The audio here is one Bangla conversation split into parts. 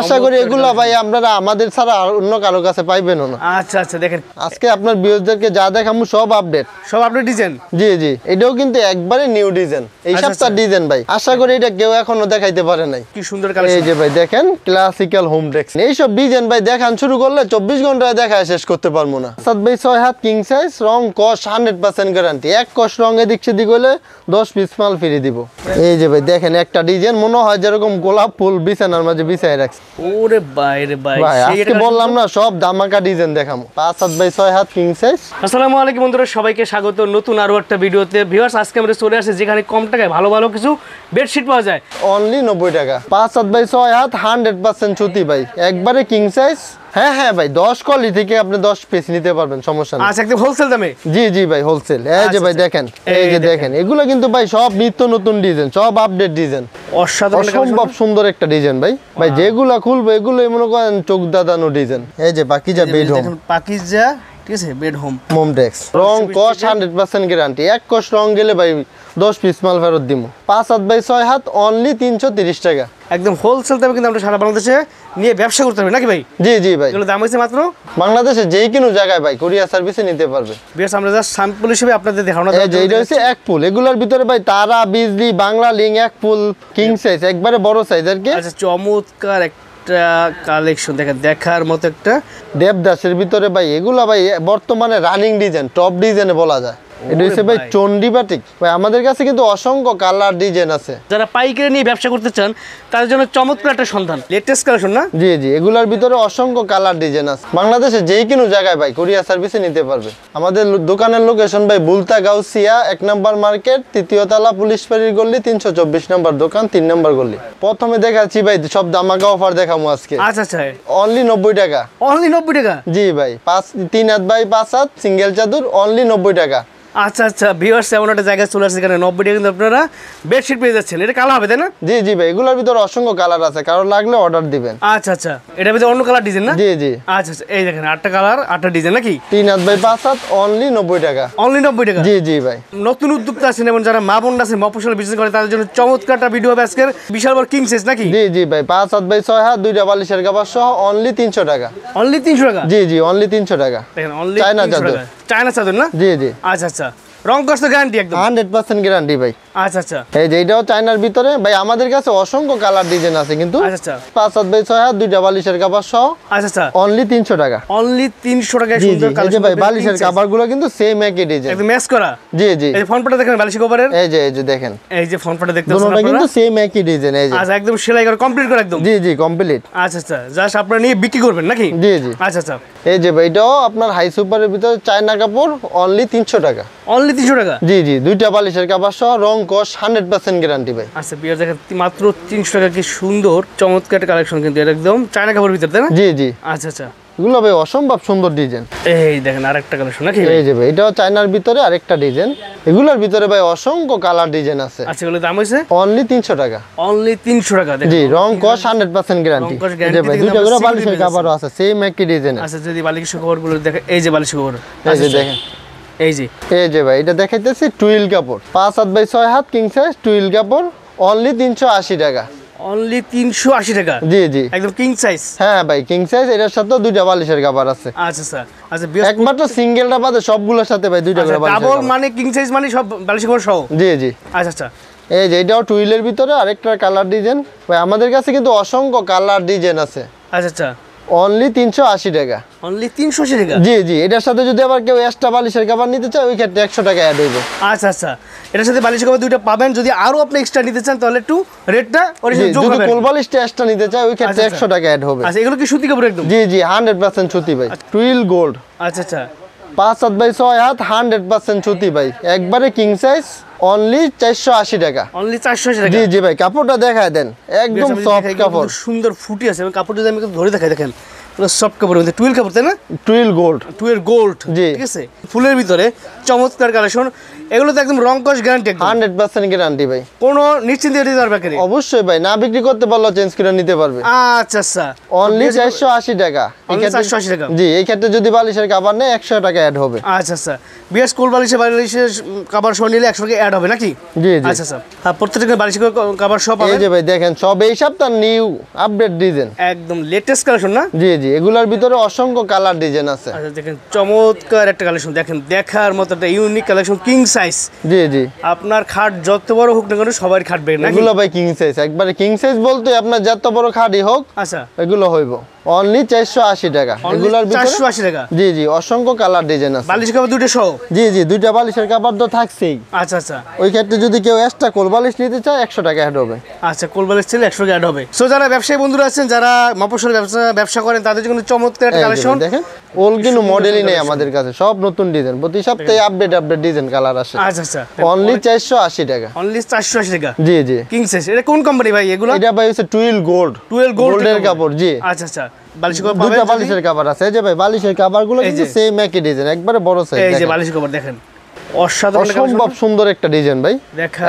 আশা করি এগুলা ভাই আপনারা আমাদের ছাড়া অন্য কারও কাছে পাইবেনও না। আচ্ছা আচ্ছা দেখেন। আজকে আপনার বিয়োজদেরকে যা দেখামু সব আপডেট সব আপনি ডিজাইন জি জি এটাও কিন্তু একবারে নিউ ডিজাইন এই আচ্ছা, সপ্তাহ ডিজাইন ভাই। আশা করি এটা কেউ এখনও দেখাইতে পারে নাই। কি সুন্দর এই যে ভাই দেখেন ক্লাসিক্যাল হোম ডেক্স এইসব ডিজাইন ভাই দেখান শুরু করলে চব্বিশ ঘন্টায় দেখা শেষ করতে পারব না। সাত ভাই ছয় হাত কিং সাইজ রং কস হান্ড্রেড পার্সেন্ট গ্যারান্টি এক কস রং এদিক সেদিক হলে দশ পিস মাল ফিরে দিব। এই যে ভাই দেখেন একটা ডিজাইন মনে হয় যেরকম গোলাপ ফুল বিছানার মাঝে বিছাই রাখছে ওরে বাইরে ভাই ভাই আজকে বললাম না সব দামাকা ডিজাইন দেখামো। পাঁচ সাত বাই ছয় হাত কিং সাইজ আসসালামু আলাইকুম বন্ধুরা সবাইকে স্বাগত। নতুন আরও একটা ভিডিওতে। ভিউয়ার্স আজকে আমরা চলে আসি যেখানে কম টাকায় ভালো ভালো কিছু বেডশিট পাওয়া যায়। অনলি নব্বই টাকা। পাঁচ সাত বাই ছয় হাত হান্ড্রেড পার্সেন্ট সুতি ভাই। একবারে কিং সাইজ হ্যাঁ হ্যাঁ ভাই দশ কলি থেকে আপনি দশ পিস নিতে পারবেন সমস্যা নেই। আচ্ছা একদম হোলসেল দামে? জি জি ভাই হোলসেল এই যে ভাই আচ্ছা, দেখেন এই যে দেখেন। এগুলো কিন্তু ভাই সব নিত্য নতুন ডিজাইন সব আপডেট ডিজাইন অসাধারণ অসম্ভব সুন্দর একটা ডিজাইন ভাই। ভাই যেগুলা খুলবো এগুলো মনে করেন চোখ দাদানো ডিজাইন এই যে বাকি যা বেড হোম দেখুন পাকিজা ঠিক আছে বেড হোম মোমডেক্স রং কস হান্ড্রেড পার্সেন্ট গ্যারান্টি এক কস রং গেলে ভাই দশ পিস মাল ফেরত দিব পাঁচ হাত বাই ছয় হাত অনলি তিনশো তিরিশ টাকা। একদম হোলসেল দামে কিন্তু আমরা সারা বাংলাদেশে নিয়ে ব্যবসা করতে হবে নাকি ভাই? জি জি ভাই। এগুলো দাম হয়েছে মাত্র? বাংলাদেশে যে কোনো জায়গায় ভাই কোরিয়া সার্ভিসে নিতে পারবে। বেশ আমরা জাস্ট স্যাম্পল হিসেবে আপনাদের দেখানো যে এটা হচ্ছে এক ফুল এগুলোর ভিতরে ভাই তারা বিজলি বাংলা লিং এক ফুল কিং সাইজ একবারে বড় সাইজ আর কি। আচ্ছা চমৎকার একটা কালেকশন দেখেন দেখার মতো একটা দেবদাসের ভিতরে ভাই এগুলা ভাই বর্তমানে রানিং ডিজাইন টপ ডিজাইনে বলা যায়। এটা হচ্ছে ভাই ভাই। চন্ডি বাটিক ভাই আমাদের কাছে কিন্তু অসংখ্য কালার ডিজাইন আছে। যারা পাইকারি নিয়ে ব্যবসা করতে চান তাদের জন্য চমৎকার একটা সন্ধান। লেটেস্ট কালেকশন না? জি জি এগুলার ভিতরে অসংখ্য কালার ডিজাইন আছে। বাংলাদেশে যেই কোনো জায়গায় ভাই কোরিয়া সার্ভিসে নিতে পারবে। আমাদের দোকানের লোকেশন ভাই বুলতা গাউসিয়া এক নম্বর মার্কেট তৃতীয় তলা পুলিশ বাড়ির গল্লি তিনশো চব্বিশ নম্বর দোকান তিন নম্বর গল্লি প্রথমে দেখাচ্ছি ভাই সব দামাকা অফার দেখামো আজকে। আচ্ছা আচ্ছা। অনলি নব্বই টাকা। অনলি নব্বই টাকা? জি ভাই পাঁচ তিন হাত বাই পাঁচ হাত সিঙ্গেল চাদর অনলি নব্বই টাকা। আচ্ছা আচ্ছা ভিউয়ার্স এমন একটা জায়গায় চলে আসছে এখানে নব্বই টাকা কিন্তু আপনারা বেডশিট পেয়ে যাচ্ছেন। এটা কালো হবে তাই না? জি জি ভাই এগুলোর ভিতরে অসংখ্য কালার আছে কারও লাগলে অর্ডার দিবেন। আচ্ছা আচ্ছা এটা ভিতরে অন্য কালার ডিজাইন না? জি জি। আচ্ছা আচ্ছা এই দেখেন আটটা কালার আটটা ডিজাইন নাকি? তিন হাত বাই পাঁচ হাত অনলি নব্বই টাকা। অনলি নব্বই টাকা? জি জি ভাই। নতুন উদ্যোক্তা আছেন এবং যারা মা বোন আছেন মফসল বিজনেস করে তাদের জন্য চমৎকার একটা ভিডিও হবে আজকের বিশাল বড় কিং সাইজ নাকি? জি জি ভাই পাঁচ হাত বাই ছয় হাত দুইটা বালিশের কাপড় সহ অনলি তিনশো টাকা। অনলি তিনশো টাকা? জি জি অনলি তিনশো টাকা। দেখেন অনলি চায়না চাদর। চায়না চাদর না? জি জি। আচ্ছা আচ্ছা। রং কষ্ট গ্যারান্টি একদম? হান্ড্রেড পার্সেন্ট গ্যারান্টি ভাই। আচ্ছা আচ্ছা। এই যে এইটাও চায়নার ভিতরে ভাই আমাদের কাছে অসংখ্য কালার ডিজাইন আছে কিন্তু। আচ্ছা আচ্ছা। পাঁচ হাত বাই ছয় হাত দুইটা বালিশের কাপড় সহ। আচ্ছা আচ্ছা। অনলি তিনশো টাকা। অনলি তিনশো টাকায় জি জি। সুন্দর এই যে ভাই বালিশের কাপড় কিন্তু সেম একই ডিজাইন একদম ম্যাচ করা? জি জি। এই ফোন দেখেন বালিশ কভারের এই যে এই যে দেখেন। এই যে ফোন দেখতে পাচ্ছেন আপনারা? কিন্তু সেম একই ডিজাইন এই যে। আচ্ছা একদম সেলাই করে কমপ্লিট করে একদম? জি জি কমপ্লিট আচ্ছা আচ্ছা। জাস্ট আপনারা নিয়ে বিক্রি করবেন নাকি? জি জি। আচ্ছা আচ্ছা। এই যে ভাই এটাও আপনার হাই সুপারের ভিতরে চায়না কাপড় অনলি তিনশো টাকা। অনলি তিনশো টাকা? জি জি দুইটা বালিশের কাপড় সহ রং কস হান্ড্রেড পার্সেন্ট গ্যারান্টি ভাই। আচ্ছা বিয়ার দেখেন মাত্র তিনশো টাকা কি সুন্দর চমৎকার কালেকশন কিন্তু এটা একদম চায়না কাপড়ের ভিতরে তাই না? জি জি। আচ্ছা আচ্ছা। এগুলো ভাই অসম্ভব সুন্দর ডিজাইন এই দেখেন আরেকটা কালেকশন নাকি? এই যে ভাই এটাও চায়নার ভিতরে আরেকটা ডিজাইন এগুলোর ভিতরে ভাই অসংখ্য কালার ডিজাইন আছে। আচ্ছা এগুলো দাম হয়েছে? অনলি তিনশো টাকা। অনলি তিনশো টাকা দেখেন। জি রং কস হান্ড্রেড পার্সেন্ট গ্যারান্টি এই ভাই guarantee করে বালিশের single আছে সেম একই ডিজাইন আচ্ছা যদি বালিশ খবরগুলো দেখে এই যে বালিশ খবর এই যে দেখেন। এই যে। এই যে ভাই এটা দেখাইতেছি টুইল কাপড়। পাঁচ হাত বাই ছয় হাত কিং সাইজ টুইল কাপড় অনলি তিনশো আশি টাকা। অনলি তিনশো আশি টাকা? জি জি। একদম কিং সাইজ হ্যাঁ ভাই কিং সাইজ এটার দুইটা বালিশের আছে। আচ্ছা স্যার আচ্ছা একমাত্র সিঙ্গেলটা বাদে সবগুলোর সাথে ভাই দুইটা করে বালিশের ডাবল মানে কিং সাইজ মানে সব সহ? জি জি। আচ্ছা আচ্ছা। এই যে এটাও টুইলের ভিতরে আরেকটা কালার ডিজাইন ভাই আমাদের কাছে কিন্তু অসংখ্য কালার ডিজাইন আছে। আচ্ছা আচ্ছা। অনলি তিনশো আশি টাকা। অনলি তিনশো আশি টাকা? জি জি এটার সাথে যদি আবার কেউ এক্সট্রা বালিশের কাপড় নিতে চায় ওই ক্ষেত্রে একশো টাকা অ্যাড হইবে। আচ্ছা আচ্ছা। এটার সাথে বালিশ কভার দুইটা পাবেন। যদি আরও আপনি এক্সট্রা নিতে চান তাহলে একটু রেটটা যদি কোল বালিশটা এক্সট্রা নিতে চায় ওই ক্ষেত্রে আচ্ছা, একশো টাকা অ্যাড হবে। আচ্ছা এগুলো কি সুতি কাপড় একদম? জি জি হান্ড্রেড পার্সেন্ট ছুটি ভাই। টুইল গোল্ড আচ্ছা আচ্ছা। পাঁচ হাত বাই ছয় হাত হান্ড্রেড পার্সেন্ট ছুটি ভাই। একবারে কিং সাইজ অনলি চারশো আশি টাকা। অনলি চারশো আশি টাকা? জি জি ভাই কাপড়টা দেখায় দেন। একদম সফট কাপড়। সুন্দর ফুটি আছে কাপড়টা কাপড় যদি আমি ধরে দেখাই দেখেন। পুরো সফট কাপড় মধ্যে টুয়েল কাপড় তাই না? Twill gold. টুয়েল গোল্ড জি। ঠিক আছে? ফুলের ভিতরে চমৎকার কালেকশন। এগুলো তো একদম রং কস গ্যারান্টি হান্ড্রেড পার্সেন্ট গ্যারান্টি ভাই। কোনো নিশ্চিন্তে দিতে পারবে কেন অবশ্যই ভাই না বিক্রি করতে পারলেও চেঞ্জ করে নিতে পারবে। আচ্ছা আচ্ছা। অনলি চারশো আশি টাকা। এই Only ক্ষেত্রে- 480 টাকা? জি এই ক্ষেত্রে যদি বালিশের কাবার নেয় একশো টাকা অ্যাড হবে। আচ্ছা আচ্ছা। বিএস কোল বালিশে বালিশের কাবার সহ নিলে একশো টাকা অ্যাড হবে নাকি? জি জি। আচ্ছা আচ্ছা। প্রত্যেকটা বালিশে কাবার সহ এই যে ভাই দেখেন সব এই সপ্তাহ নিউ আপডেট ডিজাইন একদম লেটেস্ট কালেকশন না? জি জি। এগুলোর ভিতরে অসংখ্য কালার ডিজাইন আছে। আচ্ছা দেখেন চমৎকার একটা কালেকশন দেখেন দেখার মতো একটা ইউনিক কালেকশন কিং সাইজ জি জি। আপনার খাট যত বড় হোক না কেন সবাই খাটবে না এগুলো ভাই কিং সাইজ একবারে কিং সাইজ বলতে আপনার যত বড় খাটই হোক আচ্ছা। এগুলো হইব। অনলি চারশো আশি টাকা। এগুলোর ভিতরে? চারশো আশি টাকা? জি জি অসংখ্য কালার ডিজাইন আছে। বালিশ কাবার দুটো সহ জি জি দুইটা বালিশের কাপড় তো থাকছেই। আচ্ছা আচ্ছা। ওই ক্ষেত্রে যদি কেউ এক্সট্রা কোল বালিশ নিতে চায় একশো টাকা অ্যাড হবে। আচ্ছা কোলবালিশ ছিল একশো অ্যাড হবে। সো যারা ব্যবসায়ী বন্ধুরা আছেন যারা ব্যবসা ব্যবসা করেন তাদের জন্য চমৎকার একটা কালেকশন দেখেন ওল কিন্তু মডেলই নেই আমাদের কাছে সব নতুন ডিজাইন প্রতি সপ্তাহে আপডেট আপডেট ডিজাইন কালার আসে। আচ্ছা আচ্ছা। অনলি চারশো আশি টাকা। অনলি চারশো আশি টাকা? জি জি। কিং সাইজ এটা কোন কোম্পানি ভাই এগুলো? এটা ভাই হচ্ছে টুইল গোল্ড গোল্ড গোল্ডের কাপড় জি। আচ্ছা আচ্ছা। বালিশ কভার দুইটা পাবেন বালিশের কাপড় আছে। এই যে ভাই বালিশের কাপড়গুলো কিন্তু সেম একই ডিজাইন একবারে বড় যদি- এই যে সাইজ কভার দেখেন। অসাধারণ অসম্ভব সুন্দর একটা ডিজাইন ভাই।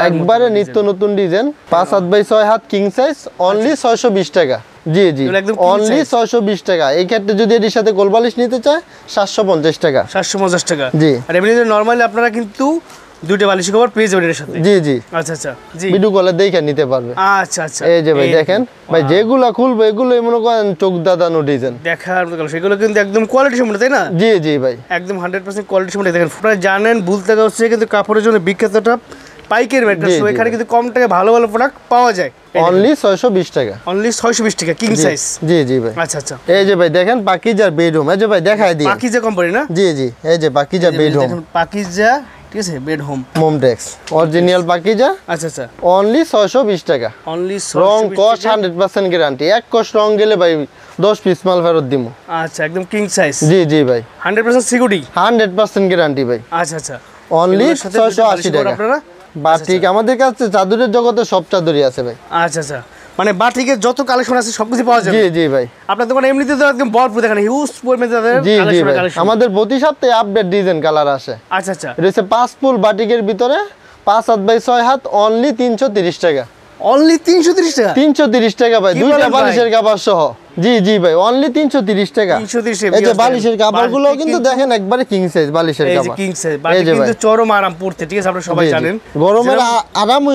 একবারে নিত্য নতুন ডিজাইন পাঁচ হাত বাই ছয় হাত কিং সাইজ অনলি ছয়শো বিশ টাকা। জি জি। অনলি। ছয়শো বিশ টাকা। এই ক্ষেত্রে যদি এটির সাথে গোলবালিশ নিতে চায় সাতশো পঞ্চাশ টাকা। সাতশো পঞ্চাশ টাকা। জি। আর এমনি নর্মালি আপনারা কিন্তু দুইটা বালিশ কভার পেয়ে যাবেন এর সাথে। জি জি। আচ্ছা আচ্ছা। জি। ভিডিও কলে দেখে নিতে পারবে। আচ্ছা আচ্ছা। এই যে ভাই দেখেন। ভাই যেগুলা খুলবে এগুলোই মনে করেন চোখ দাদানো ডিজাইন দেখার মতো এগুলো কিন্তু একদম কোয়ালিটি সম্পূর্ণ তাই না? জি জি ভাই। একদম হান্ড্রেড পার্সেন্ট কোয়ালিটি সম্পূর্ণ। দেখেন আপনারা জানেন হচ্ছে কিন্তু কাপড়ের জন্য বিখ্যাতটা পাইকের ম্যাট্রেস এখানে কিন্তু কম টাকায় ভালো ভালো প্রোডাক্ট পাওয়া যায়। অনলি ছয়শো বিশ টাকা। অনলি ছয়শো বিশ টাকা কিং সাইজ জি জি ভাই। আচ্ছা আচ্ছা। এই যে ভাই দেখেন পাকিজার বেডরুম। এই যে ভাই দেখাই দিই। পাকি যে কোম্পানি না? জি জি এই যে পাকিজা বেডরুম। পাকিজা ঠিক আছে bed home Momtex original Pakiza আচ্ছা আচ্ছা। অনলি ছয়শো বিশ টাকা। অনলি রং কস হান্ড্রেড পার্সেন্ট গ্যারান্টি এক কস রং গেলে ভাই দশ পিস মাল ফেরত দিব আচ্ছা একদম কিং সাইজ জি জি ভাই। Hundred percent security hundred percent guarantee ভাই। আচ্ছা আচ্ছা। অনলি এগুলোর সাথে ছয়শো দুটো আশি বালিশ কভার টাকা। আপনারা। বাটিক আমাদের কাছে চাদরের জগতে সব চাদরই আছে ভাই। আচ্ছা আচ্ছা। মানে বাটিকের যত কালেকশন আছে সবকিছু পাওয়া যাবে। জি জি ভাই। আপনার দোকানে এমনিতে তো একদম ভরপুর দেখেন হিউজ পরিমাণে তাদের জি জি ভাই। আমাদের প্রতি সপ্তাহে আপডেট ডিজাইন কালার আসে। আচ্ছা আচ্ছা। এটা হচ্ছে পাঁচ ফুল বাটিকের ভিতরে পাঁচ হাত বাই ছয় হাত অনলি তিনশো তিরিশ টাকা। অনলি তিনশো তিরিশ টাকা? তিনশো তিরিশ টাকা ভাই। দুইটা? বালিশের কাপড় সহ। জি জি ভাই অনলি তিনশো তিরিশ টাকা। 330 এই যে বালিশের কিন্তু দেখেন একবারে কিং সাইজ বালিশের এই যে কিং সাইজ যে কিন্তু চরম আরাম পড়তে ঠিক আছে আপনারা সবাই। জানেন। গরমের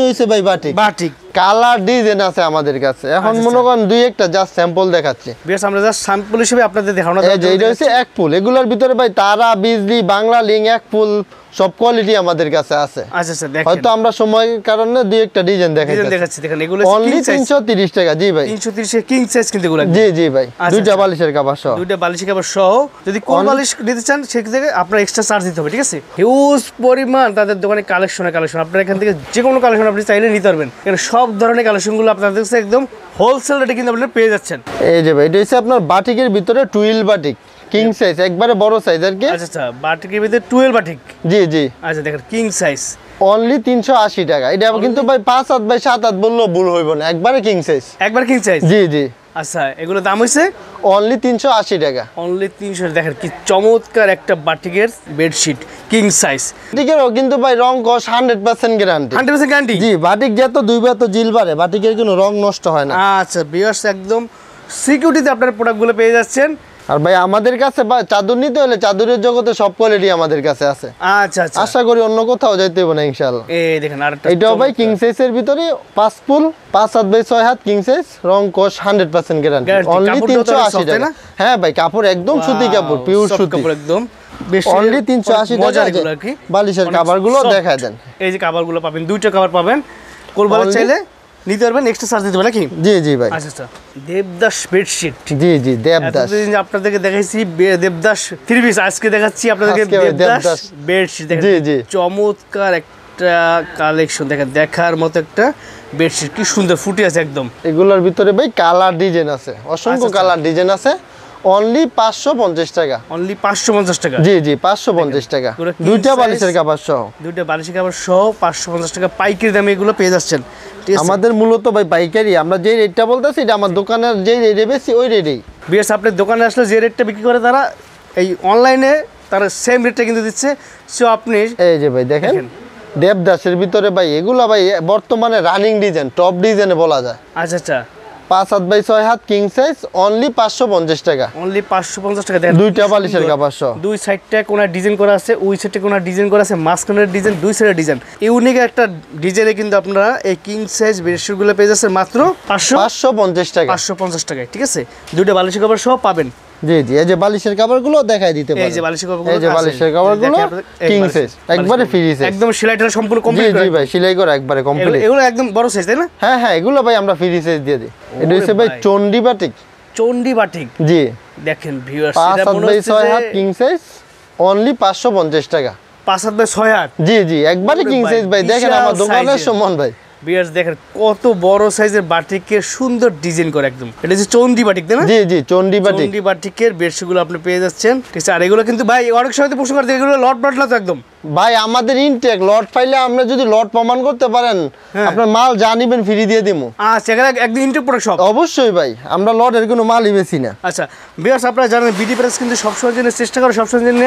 হয়েছে ভাই বাটিক। বাটিক। কালার ডিজাইন আছে আমাদের কাছে। এখন আচ্ছা, মনে করেন দুই একটা জাস্ট স্যাম্পল দেখাচ্ছি। বেশ আমরা জাস্ট স্যাম্পল হিসেবে আপনাদের দেখানো এই যে এটা হচ্ছে এক ফুল। এগুলোর ভিতরে ভাই তারা বিজলি বাংলা লিং এক ফুল সব কোয়ালিটি আমাদের কাছে আছে। আচ্ছা আচ্ছা দেখেন। হয়তো আমরা সময়ের কারণে দুই একটা ডিজাইন দেখাচ্ছি দেখেন এগুলো অনলি কিং সাইজ তিনশো তিরিশ টাকা জি ভাই। তিনশো তিরিশে কিং সাইজ কিন্তু এগুলো। জি জি ভাই আচ্ছা, দুইটা আচ্ছা। বালিশের কাপড় সহ। দুইটা বালিশ কাপড় সহ। যদি কোন বালিশ নিতে চান সেক্ষেত্রে আপনার এক্সট্রা চার্জ দিতে হবে ঠিক আছে? হিউজ পরিমাণ তাদের দোকানে কালেকশনের কালেকশন আপনার এখান থেকে যে কোনো কালেকশন আপনি চাইলে নিতে পারবেন। এখানে সব ধরনের কালেকশনগুলো আপনাদের কাছে একদম হোলসেল রেটে কিন্তু আপনারা পেয়ে যাচ্ছেন। এই যে ভাই এটা হচ্ছে আপনার বাটিকের ভিতরে টুইল বাটিক কিং সাইজ একবারে বড় সাইজ আর কি। আচ্ছা আচ্ছা বাটিকের ভিতরে টুয়েলভ বাটিক জি জি। আচ্ছা দেখেন কিং সাইজ অনলি তিনশো আশি টাকা। এটা কিন্তু ভাই পাঁচ হাত বাই সাত হাত বললেও ভুল হইব না। একবারে কিং সাইজ একবার কিং সাইজ জি জি। আচ্ছা এগুলো দাম হয়েছে অনলি তিনশো আশি টাকা। অনলি তিনশো দেখেন কি চমৎকার একটা বাটিকের বেডশিট কিং সাইজ বাটিকেরও কিন্তু ভাই রং কস hundred percent guarantee hundred percent guarantee জি বাটিক দুই দুইবার তো জিল বাড়ে বাটিকের কোনো রং নষ্ট হয় না। আচ্ছা বিয়ার্স একদম সিকিউরিটিতে আপনার প্রোডাক্টগুলো পেয়ে যাচ্ছেন। আর ভাই আমাদের কাছে চাদর নিতে হলে চাদরের জগতে সব কোয়ালিটি আমাদের কাছে আছে। আচ্ছা আচ্ছা। আশা করি অন্য কোথাও যাইতে হবে না ইনশাল্লাহ এই দেখেন আরেকটা এটাও ভাই কিং সাইজের ভিতরে পাঁচ ফুল পাঁচ হাত বাই ছয় হাত কিং সাইজ রং হান্ড্রেড পার্সেন্ট গ্যারান্টি অনলি কাপড়টাও তিনশো তাহলে আশি soft, তাই টাকা। না? হ্যাঁ ভাই কাপড় একদম সুতি কাপড় পিওর সুতি। কাপড় একদম। অনলি তিনশো আশি টাকা বালিশের কাভারগুলো। দেখায় দেন। এই যে কাভারগুলো পাবেন দুইটা কাভার পাবেন। কোলবালে চাইলে নিতে পারবেন এক্সট্রা চার্জ দিতে হবে নাকি? জি জি ভাই। আচ্ছা আচ্ছা। দেবদাস বেডশিট জি জি দেবদাস। এতদিন আপনাদেরকে দেখাইছি দেবদাস থ্রি পিস আজকে দেখাচ্ছি আপনাদেরকে দেবদাস। বেডশিট জি, জি। চমৎকার একটা কালেকশন দেখেন দেখার মতো একটা বেডশিট কি সুন্দর ফুটে আছে একদম। এগুলোর ভিতরে ভাই কালার ডিজাইন আছে। অসংখ্য আচ্ছা। কালার ডিজাইন আছে। অনলি পাঁচশো পঞ্চাশ টাকা। অনলি পাঁচশো পঞ্চাশ টাকা। জি জি পাঁচশো পঞ্চাশ টাকা। দুইটা বালিশের কাপড় সহ। দুইটা বালিশের কাপড় সহ পাঁচশো পঞ্চাশ টাকা পাইকারি দামে এগুলো পেয়ে যাচ্ছেন। আমাদের মূলত ভাই পাইকারি। আমরা যে রেটটা বলতেছি এটা আমার দোকানের যে রেটে বেশি ওই রেটেই বিএস আপনার দোকানে আসলে যে রেটটা বিক্রি করে তারা এই অনলাইনে তারা সেম রেটটা কিন্তু দিচ্ছে। সো আপনি এই যে ভাই দেখেন দেবদাসের ভিতরে ভাই এগুলা ভাই বর্তমানে রানিং ডিজাইন টপ ডিজাইনে বলা যায়। আচ্ছা আচ্ছা। পাঁচ হাত বাই ছয় হাত কিং সাইজ অনলি পাঁচশো পঞ্চাশ টাকা। অনলি পাঁচশো পঞ্চাশ টাকা দুইটা বালিশের সুন্দর। কাপড় দুই সাইডটা কোনো ডিজাইন করা আছে ওই সাইডে কোনো ডিজাইন করা আছে মাঝখানের ডিজাইন দুই সাইডের ডিজাইন ইউনিক একটা ডিজাইনে কিন্তু আপনারা এই কিং সাইজ বেডশিটগুলো পেয়ে যাচ্ছেন মাত্র পাঁচশো পাঁচশো পঞ্চাশ টাকা। পাঁচশো পঞ্চাশ টাকায় ঠিক আছে? দুইটা বালিশের কাপড় সহ পাবেন। জি জি এই যে বালিশের দেখাই দিতে এই যে বালিশের এই যে বালিশের কিং সাইজ একবারে ফ্রি সাইজ একদম সেলাইটা সম্পূর্ণ কমপ্লিট জি ভাই সেলাই করা একবারে কমপ্লিট এগুলো একদম বড় সাইজ তাই না? হ্যাঁ হ্যাঁ এগুলো ভাই আমরা ফ্রি সাইজ দিয়ে দিই। এটা হচ্ছে ভাই। চন্ডি বাটিক চন্ডি বাটিক জি। দেখেন ভিউয়ার্স এটা মনে হচ্ছে হাত কিং সাইজ অনলি পাঁচশো পঞ্চাশ টাকা। পাঁচ হাত বাই ছয় হাত? জি জি একবারে কিং ভাই, সাইজ ভাই। দেখেন আমার দোকানের। সমান ভাই। ভিউয়ার্স দেখেন কত বড় সাইজের বাটিকের সুন্দর ডিজাইন করে একদম। এটা হচ্ছে চন্ডি বাটিক তাই না? জি জি চন্ডি বাটিক। চন্ডি বাটিকের বেডশিটগুলো আপনি পেয়ে যাচ্ছেন। ঠিক আছে আর এগুলো কিন্তু ভাই অনেক সময় প্রশ্ন করতে এগুলো লট লট তো একদম। ভাই আমাদের ইনটেক লট পাইলে আমরা যদি লট প্রমাণ করতে পারেন হ্যাঁ। আপনার মাল যা নিবেন ফ্রি দিয়ে দিমু। আচ্ছা এখানে একদম ইন্টার প্রোডাক্ট সব অবশ্যই ভাই আমরা লটের কোনো মালই বেশি না। আচ্ছা বিয়ার্স আপনারা জানেন বিডি প্রেস কিন্তু সবসময় জন্য চেষ্টা করে সবসময় জন্য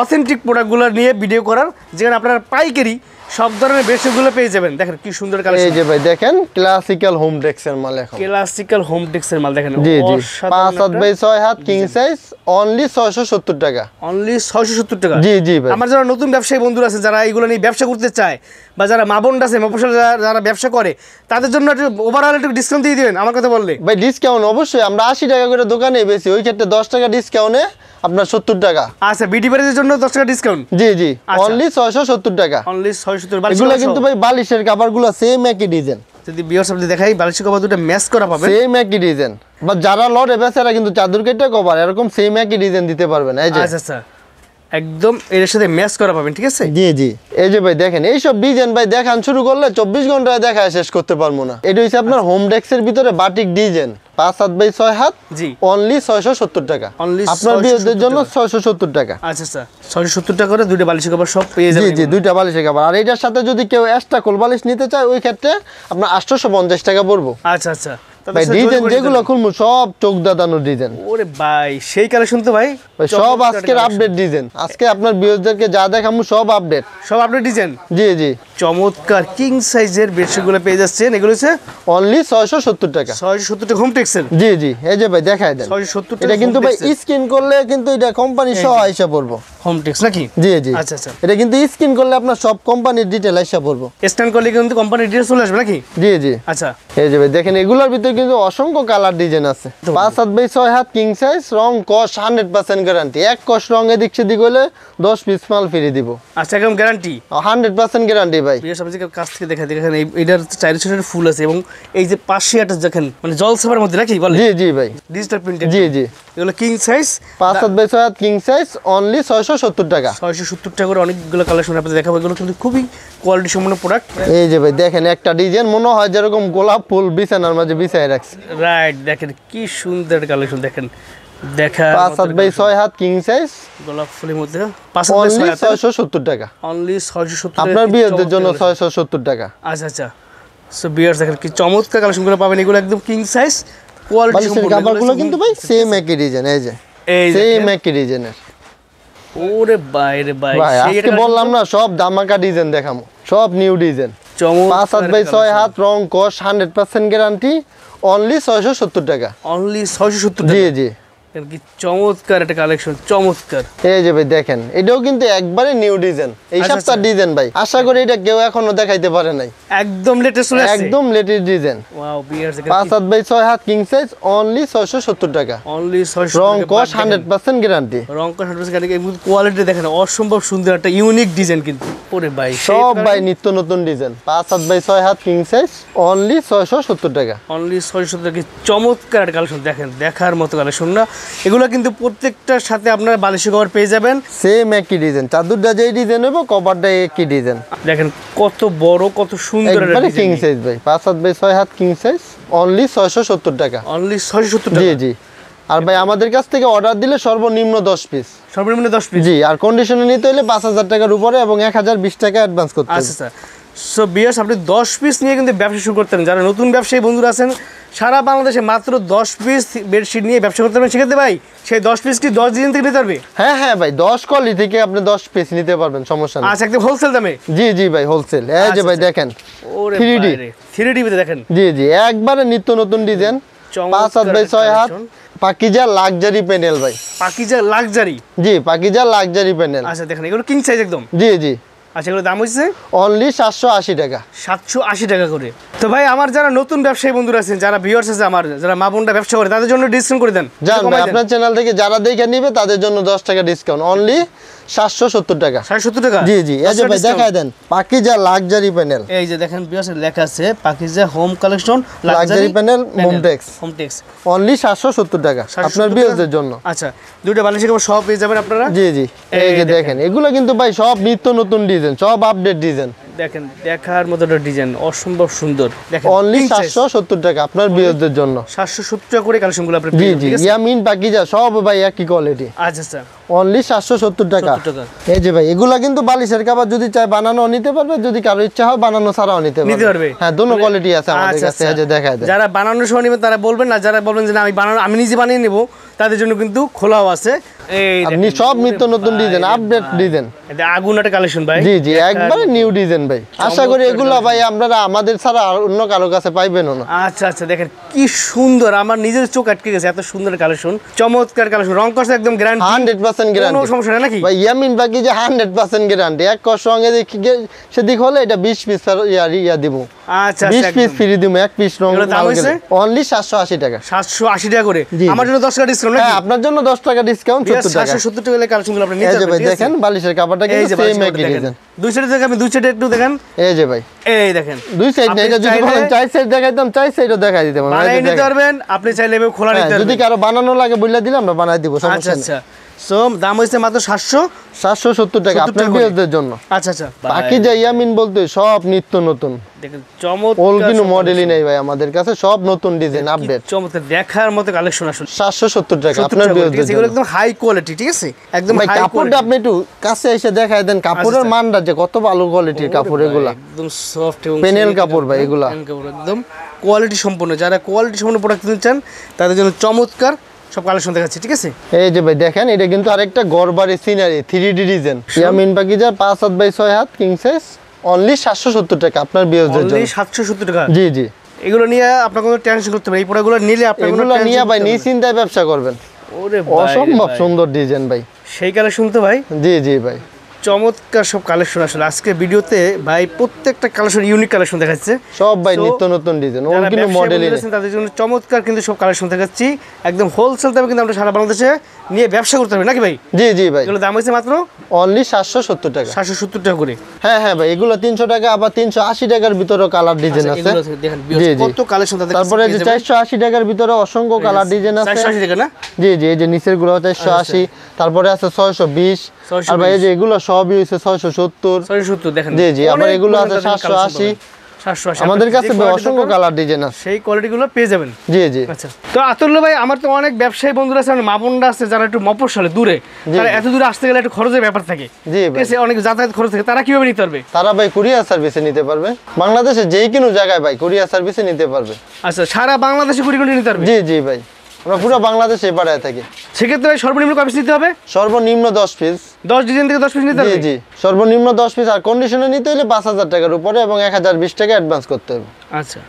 অথেন্টিক প্রোডাক্টগুলো নিয়ে ভিডিও করার। যেখানে আপনারা পাইকারি সব ধরনের বেডশিটগুলো পেয়ে যাবেন। দেখেন কি সুন্দর এই যে ভাই দেখেন ক্লাসিক্যাল হোম ডেক্সের মাল এখন। ক্লাসিক্যাল হোম টেক্সের মাল দেখেন। জি জি। পাঁচ হাত বাই ছয় হাত কিং সাইজ অনলি ছয়শো সত্তর টাকা। অনলি ছয়শো সত্তর টাকা। জি জি ভাই। আমার যারা নতুন ব্যবসায়ী বন্ধুরা আছে যারা এইগুলো নিয়ে ব্যবসা করতে চায় বা যারা মা বোন আছে মফসল যারা ব্যবসা করে তাদের জন্য একটু ওভারঅল একটু ডিসকাউন্ট দিয়ে দিবেন আমার কথা বললে। ভাই ডিসকাউন্ট অবশ্যই আমরা আশি টাকা করে দোকানে বেশি ওই ক্ষেত্রে দশ টাকা ডিসকাউন্টে আপনার সত্তর টাকা। আচ্ছা বিডি প্রেসের জন্য দশ টাকা ডিসকাউন্ট জি জি। আচ্ছা। অনলি ছয়শো সত্তর টাকা। অনলি ছয়শো সত্তর এগুলো কিন্তু ভাই বালিশের কাপড়গুলো সেম একই ডিজাইন যদি বিয়ার্স আপনি দেখাই বালিশের কভার দুটো ম্যাচ করা পাবেন। সেম একই ডিজাইন বা যারা লটে বেচারা কিন্তু চাদর কেটে কভার এরকম সেম একই ডিজাইন দিতে পারবেন এই যে। আচ্ছা আচ্ছা। একদম এর সাথে ম্যাচ করা পাবেন ঠিক আছে? জি জি। এই যে ভাই দেখেন এইসব ডিজাইন ভাই দেখান শুরু করলে চব্বিশ ঘন্টায় দেখায় শেষ করতে পারব না। এটা হচ্ছে আপনার হোম ডেস্কের ভিতরে বাটিক ডিজাইন পাঁচ হাত বাই ছয় হাত জি। অনলি ছয়শো সত্তর টাকা। Only আপনার বিয়েদের জন্য ছয়শো সত্তর টাকা। আচ্ছা আচ্ছা। ছয়শো সত্তর টাকা করে দুইটা বালিশের কভার সব পেয়ে জি যাবেন জি দুইটা বালিশের কাপড়। আর এটার সাথে যদি কেউ এক্সট্রা কোল বালিশ নিতে চায় ওই ক্ষেত্রে আপনার আটশোশো পঞ্চাশ টাকা পড়ব। আচ্ছা আচ্ছা। ভাই ডিজাইন যেগুলো দিতে সব চোখ দাদানোর ডিজাইন। ওরে ভাই সেই কালেকশন তো ভাই। ভাই সব আজকের আপডেট ডিজাইন। আজকে আপনার বিয়োজদেরকে যা দেখামু সব আপডেট সব আপডেট ডিজাইন? জি জি। চমৎকার কিং সাইজের বেডশিটগুলো পেয়ে যাচ্ছেন। এগুলো হচ্ছে অনলি ছয়শো সত্তর টাকা। ছয়শো সত্তর টাকা হোম টেক্সেল জি জি। এই যে ভাই দেখাই দেন। ছয়শো সত্তর টাকা এটা কিন্তু ভাই স্ক্রিন করলে কিন্তু এটা কোম্পানি সহ আইসা পড়ব। হোম টেক্স নাকি? জি জি। আচ্ছা আচ্ছা। এটা কিন্তু স্ক্রিন করলে আপনার সব কোম্পানির ডিটেল আইসা পড়ব। স্ক্যান করলে কিন্তু কোম্পানির ডিটেলস চলে আসবে নাকি? জি জি। আচ্ছা। এই যে ভাই দেখেন এগুলোর ভিতরে কিন্তু অসংখ্য কালার ডিজাইন আছে। পাঁচ হাত বাই ছয় হাত কিং সাইজ রং কস হান্ড্রেড পার্সেন্ট গ্যারান্টি এক কস রং এদিক সেদিক হলে দশ পিস মাল ফিরে দিব। আচ্ছা একদম গ্যারান্টি হান্ড্রেড পার্সেন্ট গ্যারান্টি ভাই। কাছ থেকে দেখা দেখেন এটার চারি ছোটের ফুল আছে এবং এই যে পাশে একটা দেখেন মানে জল সাবার মধ্যে নাকি বলে? জি জি ভাই। ডিজিটাল প্রিন্ট জি জি। এগুলো কিং সাইজ পাঁচ হাত বাই ছয় হাত কিং সাইজ অনলি ছয়শো সত্তর টাকা। ছয়শো সত্তর টাকা করে অনেকগুলো কালেকশন আপনাদের দেখাবো। এগুলো কিন্তু খুবই কোয়ালিটি সম্পন্ন প্রোডাক্ট এই যে ভাই দেখেন একটা ডিজাইন মনে হয় যেরকম গোলাপ ফুল বিছানার মাঝে রাখছে। রাইট দেখেন কি সুন্দর কালেকশন দেখেন। দেখা পাঁচ হাত বাই ছয় হাত কিং সাইজ গোলাপ ফুলের মধ্যে পাঁচ হাত অনলি ছয়শো সত্তর টাকা। অনলি ছয়শো সত্তর আপনার জন্য ছয়শো সত্তর টাকা। আচ্ছা আচ্ছা। সো বিয়ার্স দেখেন কি চমৎকার কালেকশনগুলো পাবেন। এগুলো একদম কিং সাইজ কোয়ালিটি কাপড়গুলো কিন্তু ভাই সেম একই ডিজাইন এই যে। সেম একই ডিজাইনের ওরে বাইরে আজকে বললাম না সব দামাকা ডিজাইন দেখামো। সব নিউ ডিজাইন পাঁচ হাত বাই ছয় হাত রং হান্ড্রেড পার্সেন্ট গ্যারান্টি অনলি ছয়শো সত্তর টাকা। অনলি ছয়শো সত্তর জি জি। কি চমৎকার একটা কালেকশন চমৎকার। এই যে ভাই দেখেন এটাও কিন্তু একবারে নিউ ডিজাইন এই আচ্ছা, সপ্তাহ ডিজাইন ভাই। আশা করি এটা কেউ এখনও দেখাইতে পারে নাই। একদম লেটেস্ট চলে একদম লেটেস্ট ডিজাইন ওয়াও বিয়ার্স পাঁচ হাত বাই ছয় হাত কিং সাইজ অনলি ছয়শো সত্তর টাকা। অনলি ছয়শো রং কস হান্ড্রেড পার্সেন্ট গ্যারান্টি রং কস হান্ড্রেড কোয়ালিটি দেখেন অসম্ভব সুন্দর একটা ইউনিক ডিজাইন কিন্তু। ওরে ভাই সব ভাই নিত্য নতুন ডিজাইন। পাঁচ হাত বাই ছয় হাত কিং সাইজ অনলি ছয়শো সত্তর টাকা। অনলি ছয়শো সত্তর কি চমৎকার একটা কালেকশন দেখেন দেখার মতো কালেকশন না। এগুলো কিন্তু প্রত্যেকটার সাথে আপনারা বালিশি কভার পেয়ে যাবেন। সেম একই ডিজাইন চাদরটা যেই ডিজাইন হবে কভারটা একই ডিজাইন দেখেন কত বড় কত সুন্দর একবারে কিং সাইজ ভাই। পাঁচ হাত বাই ছয় হাত কিং সাইজ অনলি ছয়শো সত্তর টাকা। অনলি ছয়শো সত্তর জি জি। আর ভাই আমাদের কাছ থেকে অর্ডার দিলে সর্বনিম্ন দশ পিস সর্বনিম্ন দশ পিস জি আর কন্ডিশনে নিতে হলে পাঁচ হাজার টাকার উপরে এবং এক হাজার বিশ টাকা অ্যাডভান্স করতে হবে। আচ্ছা স্যার সো বিয়ার্স আপনি দশ পিস নিয়ে কিন্তু ব্যবসা শুরু করতেন যারা নতুন ব্যবসায়ী বন্ধুরা আছেন সারা বাংলাদেশে মাত্র দশ পিস বেডশিট নিয়ে ব্যবসা করতে পারবেন। সেক্ষেত্রে ভাই সেই দশ পিস কি দশ দিন থেকে নিতে পারবে? হ্যাঁ হ্যাঁ ভাই দশ কলি থেকে আপনি দশ পিস নিতে পারবেন সমস্যা নেই। আচ্ছা একদম হোলসেল দামে? জি জি ভাই হোলসেল এই যে আচ্ছা, ভাই আচ্ছা। দেখেন ওরে 3D থ্রি ডি দেখেন। জি জি একবারে নিত্য নতুন ডিজাইন পাঁচ হাত বাই ছয় হাত। পাকিজা লাক্সারি প্যানেল ভাই। পাকিজা লাক্সারি? জি পাকিজা লাক্সারি প্যানেল। আচ্ছা দেখেন এগুলো কিং সাইজ একদম। জি জি। আচ্ছা এগুলো দাম হচ্ছে অনলি সাতশো আশি টাকা। সাতশো আশি টাকা করে। তো ভাই আমার যারা নতুন ব্যবসায়ী বন্ধুরা আছেন যারা ভিউয়ার্স আছে আমার যারা মা বোনটা ব্যবসা করে তাদের জন্য ডিসকাউন্ট করে দেন। আপনার চ্যানেল থেকে যারা দেখে নিবে তাদের জন্য দশ টাকা ডিসকাউন্ট অনলি সাতশো সত্তর টাকা। সাড়ে টাকা? জি জি। এই যে ভাই দেখাই দেন পাকিজা লাক্সারি প্যানেল এই যে দেখেন ভিউয়ার্স লেখা আছে Pakiza home collection Momtex। Hometex only সাতশো সত্তর টাকা। আপনার বিয়েদের জন্য। আচ্ছা বালিশের সব পেয়ে যাবেন আপনারা? জি জি। এই যে। দেখেন। এগুলো কিন্তু ভাই সব নিত্য নতুন ডিজাইন সব আপডেট ডিজাইন। দেখেন দেখার মতো একটা ডিজাইন অসম্ভব সুন্দর। দেখেন অনলি টাকা আপনার বিয়েদের জন্য। সাতশো সত্তর টাকা করে কালেকশনগুলো আপনি জি পেয়ে যাবেন, জি ঠিক আছে? ইয়ামিন পাকিজা সব ভাই একই কোয়ালিটি আচ্ছা আচ্ছা। অনলি সাতশো সত্তর টাকা। এই যে ভাই এগুলা কিন্তু বালিশের যদি চায় বানানো নিতে পারবে যদি কারও ইচ্ছা হয় বানানো ছাড়াও নিতে নিতে পারবে। হ্যাঁ দোনো কোয়ালিটি আছে আমাদের আচ্ছা, কাছে আচ্ছা। এই যে দেখায় দেয় যারা বানানোর সময় নেবেন তারা বলবেন না যারা বলবেন যে আমি বানানো আমি নিজে বানিয়ে নেব তাদের জন্য কিন্তু খোলাও আছে। এই আপনি সব নিত্য নতুন ডিজাইন আপডেট ডিজাইন এটা আগুন একটা কালেকশন ভাই। জি জি একবারে নিউ ডিজাইন ভাই। আশা করি এগুলা ভাই আপনারা আমাদের ছাড়া আর অন্য কারও কাছে পাইবেন না। আচ্ছা আচ্ছা দেখেন কি সুন্দর। আমার নিজের চোখ আটকে গেছে এত সুন্দর কালেকশন চমৎকার কালেকশন রং করছে একদম গ্যারান্টি হান্ড্রেড পার্সেন্ট কোনো সমস্যা নাকি? ভাই ইয়ামিন বাকি যে হান্ড্রেড পার্সেন্ট গ্যারান্টি এক কষ্ট রঙে দেখি গে- সেদিক হলে এটা বিশ পিস ইয়া ইয়া দিব। আচ্ছা বিশ আচ্ছা পিস ফ্রি দিব এক পিস রং? অনলি সাতশো আশি টাকা। সাতশো আশি টাকা করে। আমার জন্য দশ টাকা ডিসকাউন্ট নাকি? হ্যাঁ আপনার জন্য দশ টাকা ডিসকাউন্ট সত্তর টাকা। সাতশো সত্তর টাকা কালেকশনগুলো আপনি নিতে পারবেন দেখেন বালিশের কাপড়টা কিন্তু সেম একই ডিজাইন দুই সাইড দেখে আমি দুই সাইডে একটু দেখেন। এই যে ভাই। এই দেখেন। দুই সাইড আপনি এটা যদি বলেন চার সাইড দেখাইতাম চার সাইডও দেখাই দিতে পারব। বানাই নিতে পারবেন আপনি চাইলে খোলা নিতে পারবেন যদি পারবেন। কারও বানানো লাগে বলে দিলে আমরা বানাই দিব সমস্যা আচ্ছা আচ্ছা। সো দাম হয়েছে মাত্র সাতশো? সাতশো সত্তর টাকা আপনার জন্য। আচ্ছা আচ্ছা। বাকি যা ইয়ামিন বলতে সব নিত্য নতুন। দেখেন মডেলই নেই ভাই আমাদের কাছে সব নতুন ডিজাইন আপডেট চমৎকার দেখার মতো কালেকশন আসলে। সাতশো সত্তর টাকা আপনার? এগুলো একদম হাই কোয়ালিটি ঠিক আছে? একদম ভাই কাপড়টা আপনি একটু কাছে এসে দেখাই দেন কাপড়ের আচ্ছা। মানটা যে কত ভালো কোয়ালিটির কাপড় এগুলা। একদম সফট এবং পেনেল কাপড় ভাই এগুলা। একদম কোয়ালিটি সম্পন্ন। যারা কোয়ালিটি সম্পন্ন প্রোডাক্ট কিনতে চান তাদের জন্য চমৎকার সব কালেকশন দেখাচ্ছি ঠিক আছে? এই যে ভাই দেখেন এটা কিন্তু আরেকটা গড়বাড়ি সিনারি থ্রি ডি ডিজাইন ইয়ামিন পাকিজার পাঁচ হাত বাই ছয় হাত কিং সাইজ অনলি সাতশো সত্তর টাকা আপনার অনলি জন্য। সাতশো সত্তর টাকা? জি জি। এগুলো নিয়ে আপনার কোনো টেনশন করতে হবে এই পোড়াগুলো নিলে আপনি এগুলো নিয়ে ভাই। নিশ্চিন্তায় ব্যবসা করবেন। ওরে অসম্ভব সুন্দর ডিজাইন ভাই। সেই কালেকশন তো ভাই? জি জি ভাই। চমৎকার সব কালেকশন আসলে। আজকে ভিডিওতে ভাই প্রত্যেকটা কালেকশন ইউনিক কালেকশন দেখাচ্ছে। সব ভাই নিত্য নতুন ডিজাইন কিন্তু মডেলই তাদের জন্য চমৎকার কিন্তু সব কালেকশন দেখাচ্ছি। একদম হোলসেল দামে কিন্তু আমরা সারা বাংলাদেশে নিয়ে ব্যবসা করতে হবে নাকি ভাই? জি জি ভাই। এগুলো দাম হয়েছে মাত্র? অনলি সাতশো সত্তর টাকা। সাতশো সত্তর টাকা করে। হ্যাঁ হ্যাঁ ভাই এগুলো তিনশো টাকা আবার তিনশো আশি টাকার ভিতরে কালার ডিজাইন আচ্ছা, আছে। জি, জি। কত কালেকশন তারপরে যে চারশো আশি টাকার ভিতরে অসংখ্য কালার ডিজাইন আছে। চারশো আশি টাকা না? জি জি এই যে নিচেরগুলো চারশো আশি তারপরে আছে ছয়শো বিশ। 620 আর ভাই এই যে এগুলো সবই হয়েছে ছয়শো সত্তর। দেখেন। জি, জি, আবার এগুলো আছে পরিমাণ তাদের 780 সাতশো আশি। আমাদের কাছে অসংখ্য কালার ডিজাইন আছে। সেই কোয়ালিটিগুলো পেয়ে যাবেন। জি জি। আচ্ছা। তো আতুল্য ভাই আমার তো অনেক ব্যবসায়ী বন্ধুরা আছে মা বোনরা আছে যারা একটু মফস্বলে দূরে। তারা এত দূরে আসতে গেলে একটু খরচের ব্যাপার থাকে। জি ভাই। অনেক যাতায়াত খরচ থাকে। তারা কীভাবে নিতে পারবে? তারা ভাই কুরিয়ার সার্ভিসে নিতে পারবে। বাংলাদেশে যেই কোনো জায়গায় ভাই কুরিয়ার সার্ভিসে নিতে পারবে। আচ্ছা সারা বাংলাদেশে কোটি নিতে পারবে? জি জি ভাই। আমরা পুরো বাংলাদেশে পাড়ায় থাকি। সেক্ষেত্রে সর্বনিম্ন সর্বনিম্ন পিস নিতে হবে? সর্বনিম্ন দশ পিস দশ ডিজাইন থেকে দশ পিস নিতে হবে? জি। সর্বনিম্ন দশ পিস আর কন্ডিশনে নিতে হলে পাঁচ হাজার টাকার উপরে এবং এক হাজার বিশ টাকা অ্যাডভান্স করতে হবে। আচ্ছা।